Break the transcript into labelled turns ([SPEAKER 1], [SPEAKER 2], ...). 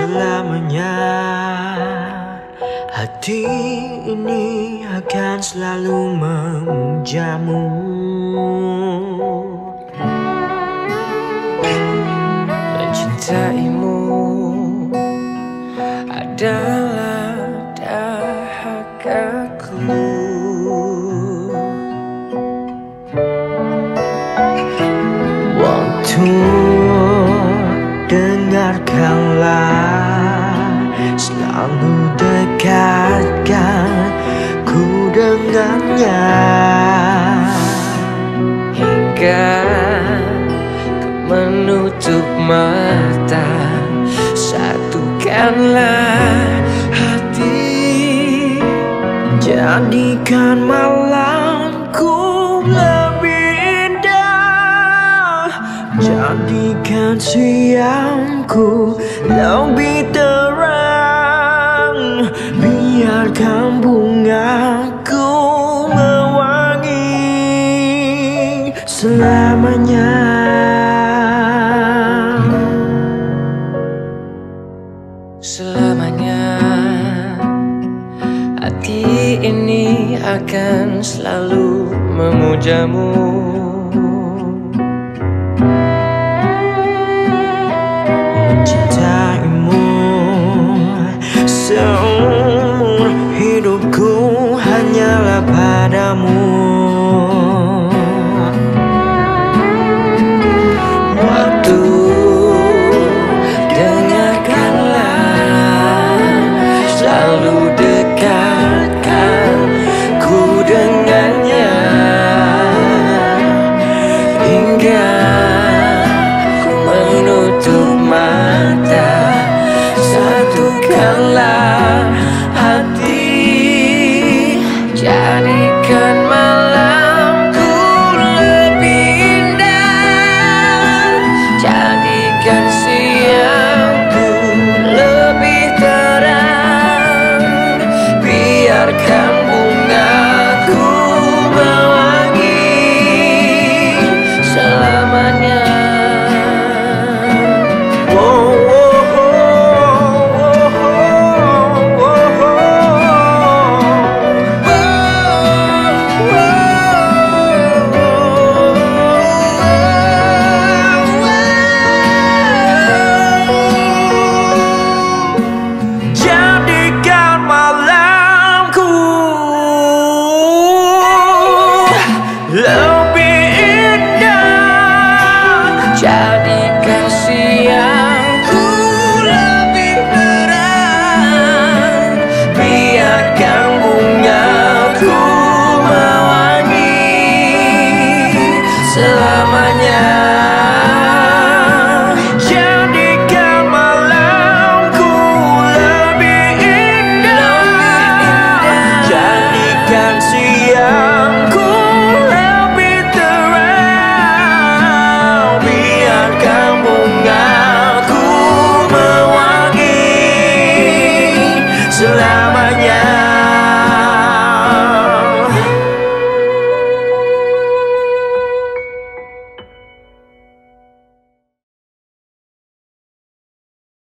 [SPEAKER 1] Selamanya hati ini akan selalu memujamu.
[SPEAKER 2] Mencintaimu adalah
[SPEAKER 1] dengarkanlah Selalu dekatkan ku dengannya.
[SPEAKER 2] Hingga ku menutup mata Satukanlah hati.
[SPEAKER 1] Jadikan malamku lebih indah. Jadikan siangku lebih terang. Biarkan bungaku mewangi selamanya.
[SPEAKER 2] Selamanya. Hati ini akan selalu memujamu sunlight